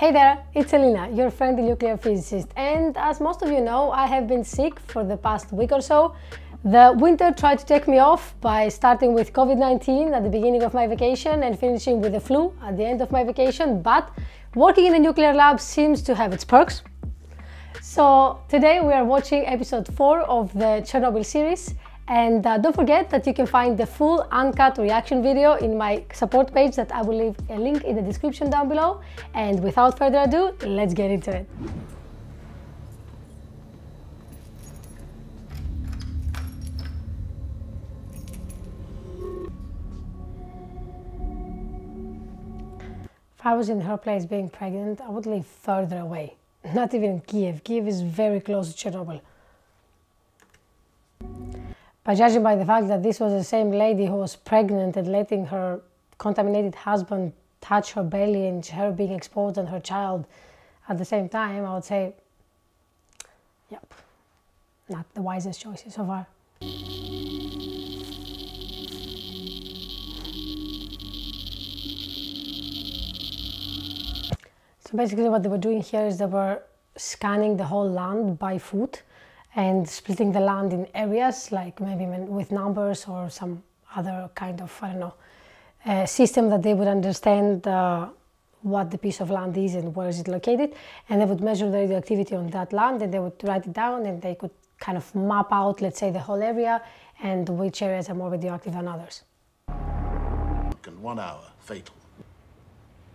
Hey there, it's Elina, your friendly nuclear physicist, and as most of you know, I have been sick for the past week or so. The winter tried to take me off by starting with COVID-19 at the beginning of my vacation and finishing with the flu at the end of my vacation, but working in a nuclear lab seems to have its perks. So today we are watching episode 4 of the Chernobyl series and uh, don't forget that you can find the full uncut reaction video in my support page that I will leave a link in the description down below. And without further ado, let's get into it. If I was in her place being pregnant, I would live further away. Not even Kiev. Kiev is very close to Chernobyl. But judging by the fact that this was the same lady who was pregnant and letting her contaminated husband touch her belly and her being exposed and her child at the same time, I would say, yep, not the wisest choices so far. So basically what they were doing here is they were scanning the whole land by foot and splitting the land in areas like maybe with numbers or some other kind of, I don't know, uh, system that they would understand uh, what the piece of land is and where is it located. And they would measure the radioactivity on that land and they would write it down and they could kind of map out, let's say, the whole area and which areas are more radioactive than others. In One hour, fatal.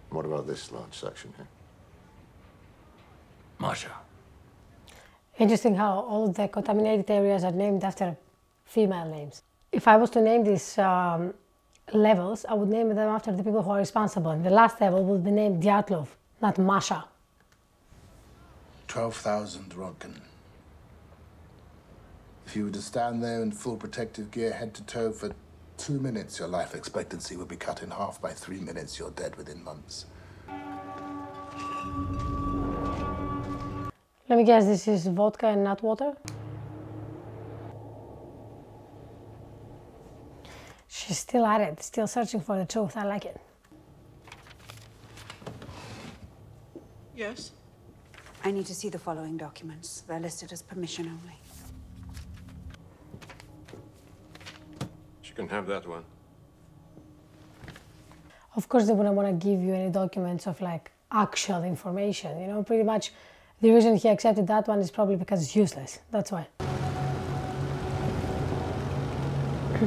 What about this large section here? Masha. Interesting how all the contaminated areas are named after female names. If I was to name these um, levels, I would name them after the people who are responsible. And the last level would be named Dyatlov, not Masha. 12,000 Röntgen. If you were to stand there in full protective gear, head to toe, for two minutes, your life expectancy would be cut in half. By three minutes, you're dead within months. Let me guess, this is vodka and not water? She's still at it, still searching for the truth. I like it. Yes? I need to see the following documents. They're listed as permission only. She can have that one. Of course, they wouldn't want to give you any documents of like actual information, you know, pretty much the reason he accepted that one is probably because it's useless. That's why.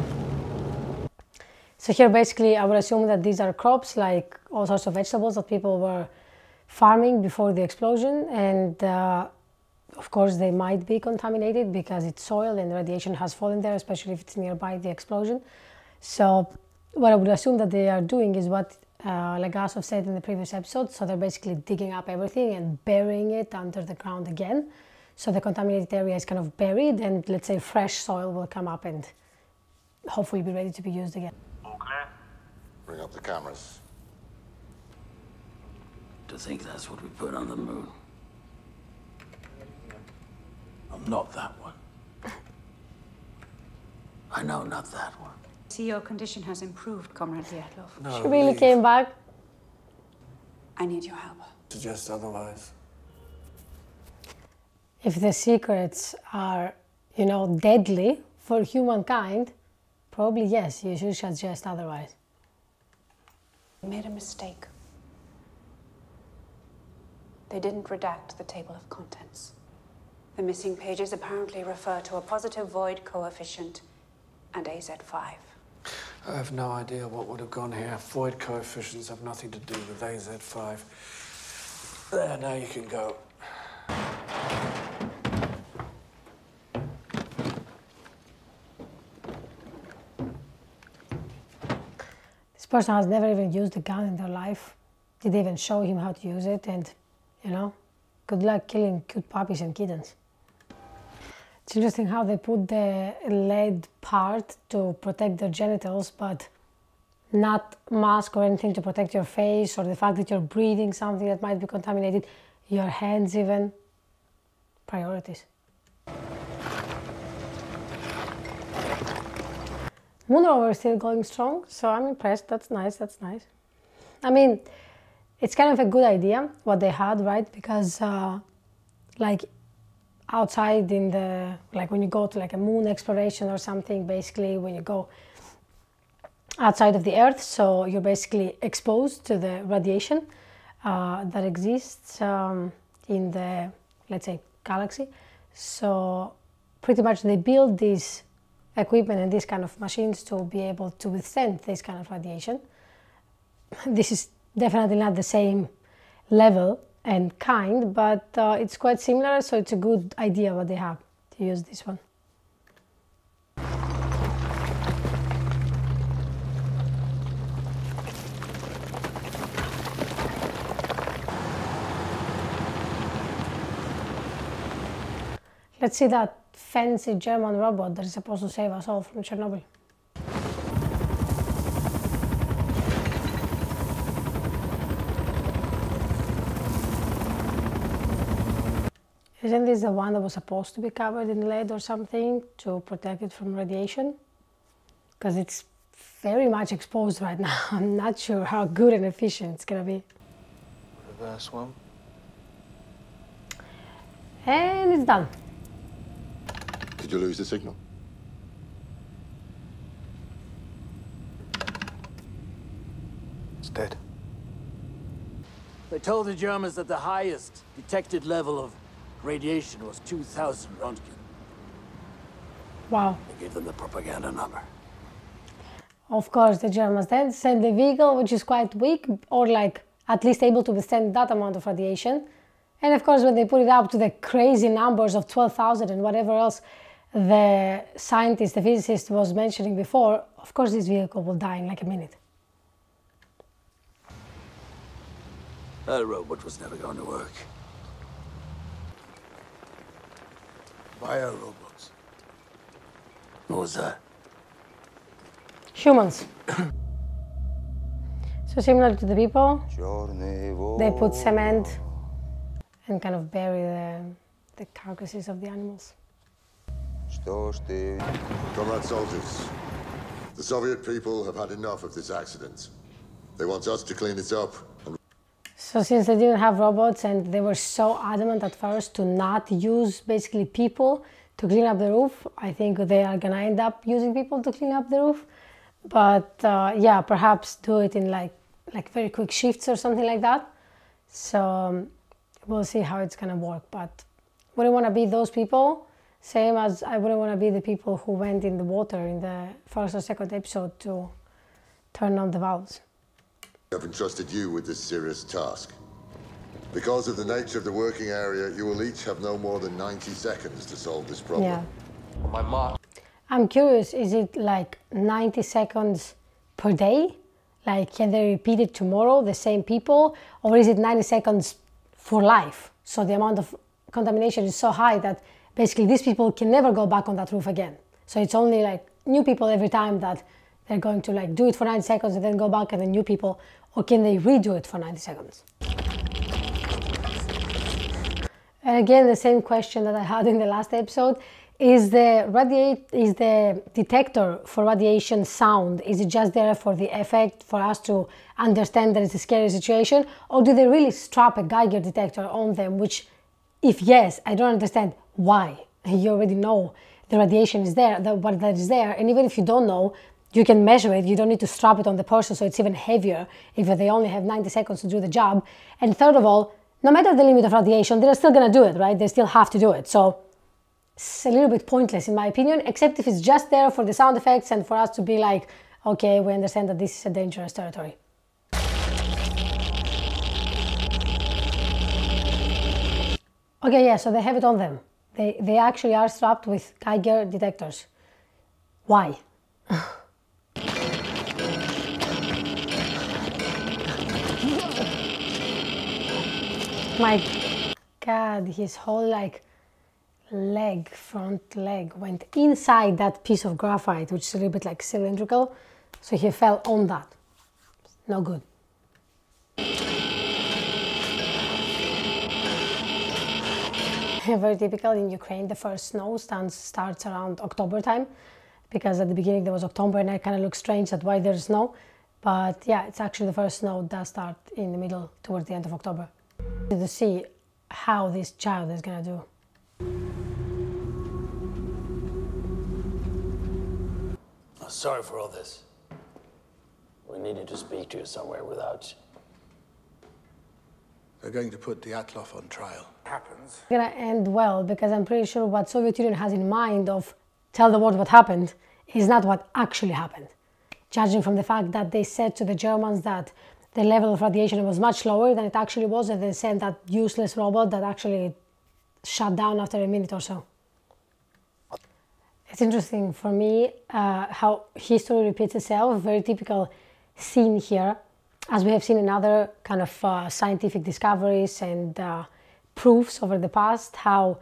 so here basically I would assume that these are crops like all sorts of vegetables that people were farming before the explosion and uh, of course they might be contaminated because it's soil and radiation has fallen there especially if it's nearby the explosion. So what I would assume that they are doing is what uh, Legasov said in the previous episode. So they're basically digging up everything and burying it under the ground again. So the contaminated area is kind of buried and let's say fresh soil will come up and hopefully be ready to be used again. All clear? Bring up the cameras. To think that's what we put on the moon. I'm not that one. I know, not that one. See, your condition has improved, Comrade Dyatlov. No, She really leave. came back. I need your help. Suggest otherwise. If the secrets are, you know, deadly for humankind, probably yes, you should suggest otherwise. You made a mistake. They didn't redact the table of contents. The missing pages apparently refer to a positive void coefficient and AZ5. I have no idea what would have gone here. Void coefficients have nothing to do with AZ5. There, now you can go. This person has never even used a gun in their life. Did they even show him how to use it? And, you know, good luck killing cute puppies and kittens. It's interesting how they put the lead part to protect their genitals, but not mask or anything to protect your face or the fact that you're breathing something that might be contaminated, your hands even. Priorities. Moon rover is still going strong, so I'm impressed. That's nice, that's nice. I mean, it's kind of a good idea what they had, right? Because uh, like outside in the like when you go to like a moon exploration or something, basically when you go outside of the Earth, so you're basically exposed to the radiation uh, that exists um, in the let's say galaxy. So pretty much they build these equipment and these kind of machines to be able to withstand this kind of radiation. This is definitely not the same level and kind, but uh, it's quite similar, so it's a good idea what they have to use this one. Let's see that fancy German robot that is supposed to save us all from Chernobyl. Isn't this the one that was supposed to be covered in lead or something to protect it from radiation? Because it's very much exposed right now. I'm not sure how good and efficient it's gonna be. Reverse one. And it's done. Did you lose the signal? It's dead. They told the Germans that the highest detected level of radiation was 2,000 Röntgen. Wow. They gave them the propaganda number. Of course, the Germans then sent the vehicle, which is quite weak, or like at least able to withstand that amount of radiation. And of course, when they put it up to the crazy numbers of 12,000 and whatever else the scientist, the physicist was mentioning before, of course, this vehicle will die in like a minute. That robot was never going to work. Biorobots. What was that? Humans. so similar to the people, they put cement and kind of bury the, the carcasses of the animals. Comrade soldiers, the Soviet people have had enough of this accident. They want us to clean it up and So since they didn't have robots and they were so adamant at first to not use basically people to clean up the roof, I think they are gonna end up using people to clean up the roof. But uh, yeah, perhaps do it in like like very quick shifts or something like that. So um, we'll see how it's gonna work. But wouldn't want to be those people. Same as I wouldn't want to be the people who went in the water in the first or second episode to turn on the valves. Have entrusted you with this serious task. Because of the nature of the working area, you will each have no more than 90 seconds to solve this problem. Yeah. My mark. I'm curious, is it like 90 seconds per day? Like, can they repeat it tomorrow, the same people? Or is it 90 seconds for life? So the amount of contamination is so high that basically these people can never go back on that roof again. So it's only like new people every time that they're going to like do it for 90 seconds and then go back and then new people, or can they redo it for 90 seconds? And again, the same question that I had in the last episode. Is the is the detector for radiation sound is it just there for the effect for us to understand that it's a scary situation? Or do they really strap a geiger detector on them which if yes i don't understand why. You already know the radiation is there the, what that is there. And even if you don't know you can measure it you don't need to strap it on the person so it's even heavier if they only have 90 seconds to do the job and third of all no matter the limit of radiation they're still to do it right they still have to do it so it's a little bit pointless in my opinion, except if it's just there for the sound effects and for us to be like, okay, we understand that this is a dangerous territory. Okay, yeah, so they have it on them. They, they actually are strapped with Geiger detectors. Why? My god, his whole like leg, front leg, went inside that piece of graphite, which is a little bit like cylindrical. So he fell on that. No good. Very typical in Ukraine, the first snow stands, starts around October time because at the beginning there was October and it kind of looks strange that why there's snow. But yeah, it's actually the first snow does start in the middle towards the end of October. To see how this child is gonna do. Sorry for all this. We needed to speak to you somewhere without They're going to put Dyatlov on trial. Happens. It's gonna end well because I'm pretty sure what Soviet Union has in mind of tell the world what happened is not what actually happened. Judging from the fact that they said to the Germans that the level of radiation was much lower than it actually was, and they sent that useless robot that actually shut down after a minute or so. It's interesting for me uh, how history repeats itself. Very typical scene here, as we have seen in other kind of uh, scientific discoveries and uh, proofs over the past. How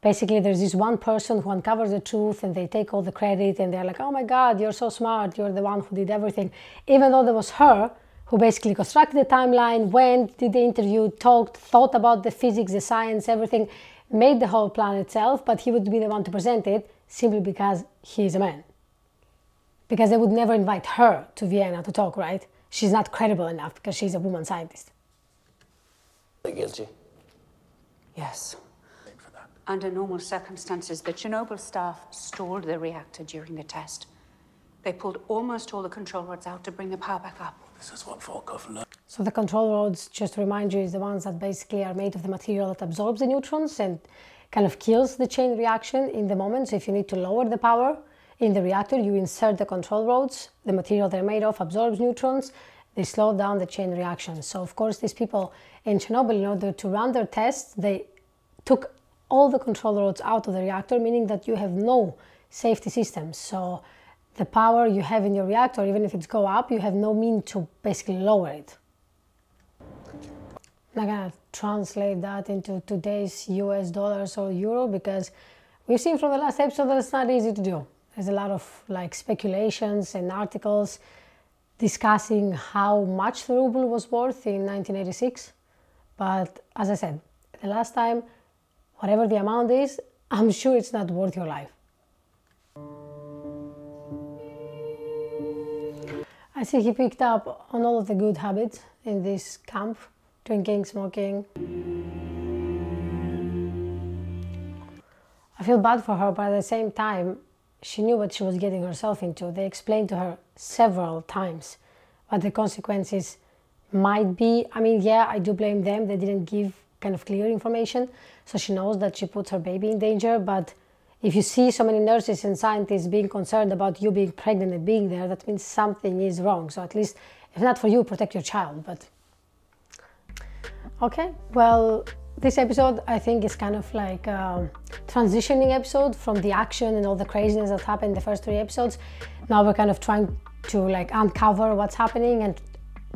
basically there's this one person who uncovers the truth and they take all the credit and they're like, "Oh my God, you're so smart! You're the one who did everything," even though there was her who basically constructed the timeline, went, did the interview, talked, thought about the physics, the science, everything, made the whole plan itself, but he would be the one to present it simply because he is a man. Because they would never invite her to Vienna to talk, right? She's not credible enough because she's a woman scientist. guilty. Yes. Under normal circumstances, the Chernobyl staff stalled the reactor during the test. They pulled almost all the control rods out to bring the power back up. This is what. So the control rods, just to remind you, is the ones that basically are made of the material that absorbs the neutrons and kind of kills the chain reaction in the moment. So if you need to lower the power in the reactor, you insert the control rods. The material they're made of absorbs neutrons. They slow down the chain reaction. So of course, these people in Chernobyl, in order to run their tests, they took all the control rods out of the reactor, meaning that you have no safety systems. So the power you have in your reactor, even if it's go up, you have no mean to basically lower it. I'm not gonna translate that into today's US dollars or euro because we've seen from the last episode that it's not easy to do. There's a lot of like speculations and articles discussing how much the ruble was worth in 1986. But as I said, the last time, whatever the amount is, I'm sure it's not worth your life. I see he picked up on all of the good habits in this camp drinking, smoking. I feel bad for her, but at the same time, she knew what she was getting herself into. They explained to her several times what the consequences might be. I mean, yeah, I do blame them. They didn't give kind of clear information. So she knows that she puts her baby in danger. But if you see so many nurses and scientists being concerned about you being pregnant and being there, that means something is wrong. So at least, if not for you, protect your child. But okay, well, this episode I think is kind of like a transitioning episode from the action and all the craziness that happened in the first three episodes. Now we're kind of trying to like uncover what's happening and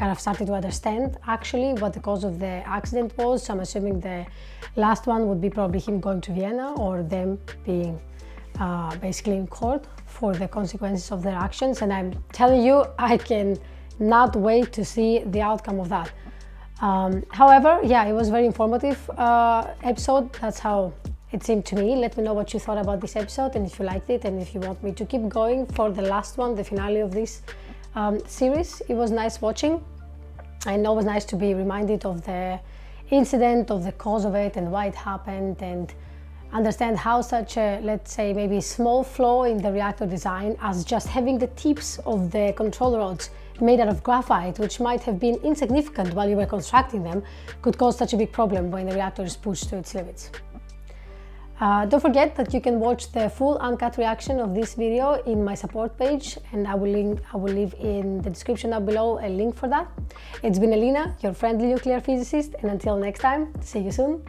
kind of started to understand actually what the cause of the accident was. So I'm assuming the last one would be probably him going to Vienna or them being uh, basically in court for the consequences of their actions. And I'm telling you, I can not wait to see the outcome of that. Um, however, yeah, it was very informative uh, episode. That's how it seemed to me. Let me know what you thought about this episode and if you liked it and if you want me to keep going for the last one, the finale of this um, series. It was nice watching and always nice to be reminded of the incident, of the cause of it and why it happened and understand how such a, let's say, maybe small flaw in the reactor design as just having the tips of the control rods made out of graphite, which might have been insignificant while you were constructing them, could cause such a big problem when the reactor is pushed to its limits. Uh, don't forget that you can watch the full uncut reaction of this video in my support page and I will, link, I will leave in the description down below a link for that. It's been Elina, your friendly nuclear physicist and until next time, see you soon.